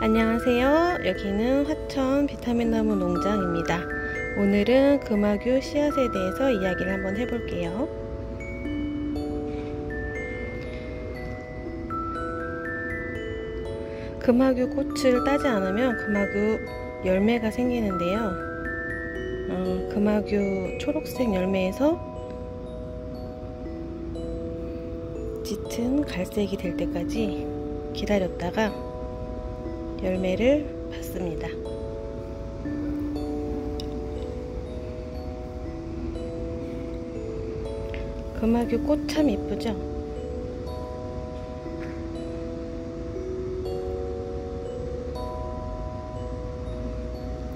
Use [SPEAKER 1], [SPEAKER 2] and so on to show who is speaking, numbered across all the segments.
[SPEAKER 1] 안녕하세요. 여기는 화천 비타민나무 농장입니다. 오늘은 금화규 씨앗에 대해서 이야기를 한번 해볼게요. 금화규 꽃을 따지 않으면 금화규 열매가 생기는데요. 어, 금화규 초록색 열매에서 짙은 갈색이 될 때까지 기다렸다가 열매를 받습니다. 금화규 꽃참 예쁘죠?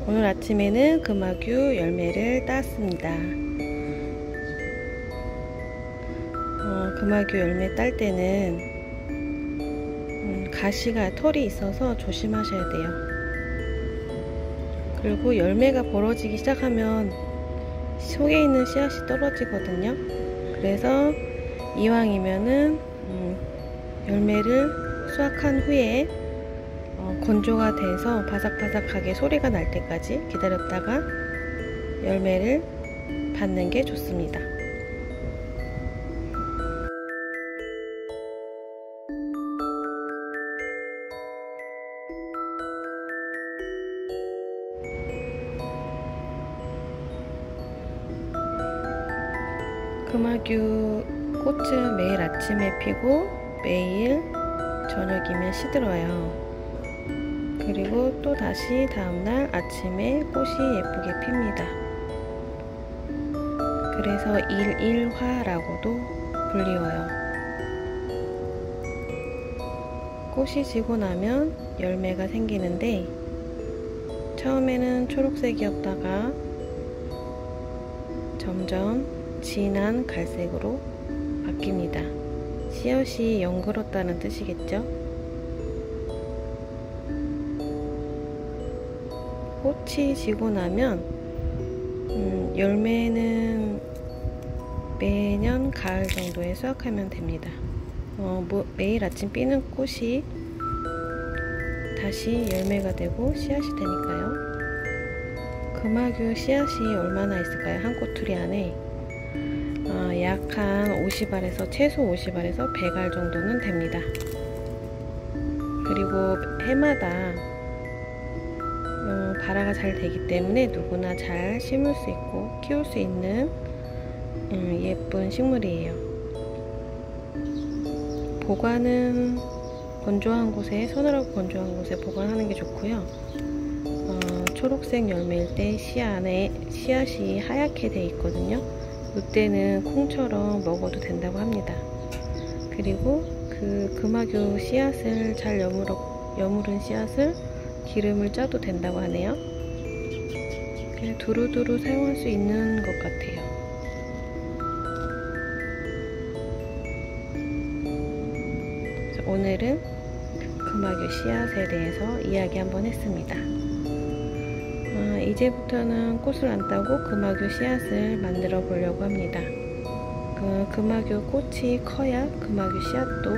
[SPEAKER 1] 오늘 아침에는 금화규 열매를 땄습니다. 어, 금화규 열매 딸 때는 음, 가시가 털이 있어서 조심하셔야 돼요. 그리고 열매가 벌어지기 시작하면 속에 있는 씨앗이 떨어지거든요. 그래서 이왕이면은 음, 열매를 수확한 후에 어, 건조가 돼서 바삭바삭하게 소리가 날 때까지 기다렸다가 열매를 받는 게 좋습니다. 금화규 꽃은 매일 아침에 피고 매일 저녁이면 시들어요. 그리고 또 다시 다음날 아침에 꽃이 예쁘게 핍니다. 그래서 일일화라고도 불리워요. 꽃이 지고 나면 열매가 생기는데 처음에는 초록색이었다가 점점 진한 갈색으로 바뀝니다. 씨앗이 연그렀다는 뜻이겠죠? 꽃이 지고 나면 음, 열매는 매년 가을 정도에 수확하면 됩니다. 어, 뭐, 매일 아침 피는 꽃이 다시 열매가 되고 씨앗이 되니까요. 금화규 씨앗이 얼마나 있을까요? 한 꼬투리 안에 어, 약한 50알에서 최소 50알에서 100알 정도는 됩니다. 그리고 해마다 어, 발화가 잘 되기 때문에 누구나 잘 심을 수 있고 키울 수 있는 음, 예쁜 식물이에요. 보관은 건조한 곳에 서늘하고 건조한 곳에 보관하는 게 좋고요. 어, 초록색 열매일 때 씨앗에 씨앗이 하얗게 돼 있거든요. 이때는 콩처럼 먹어도 된다고 합니다. 그리고 그 금화교 씨앗을 잘 여물어, 여물은 씨앗을 기름을 짜도 된다고 하네요. 그냥 두루두루 사용할 수 있는 것 같아요. 오늘은 금화교 씨앗에 대해서 이야기 한번 했습니다. 어, 이제부터는 꽃을 안 따고 금화교 씨앗을 만들어 보려고 합니다. 그 금화교 꽃이 커야 금화교 씨앗도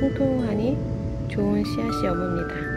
[SPEAKER 1] 통통하니 좋은 씨앗이 여뭅니다.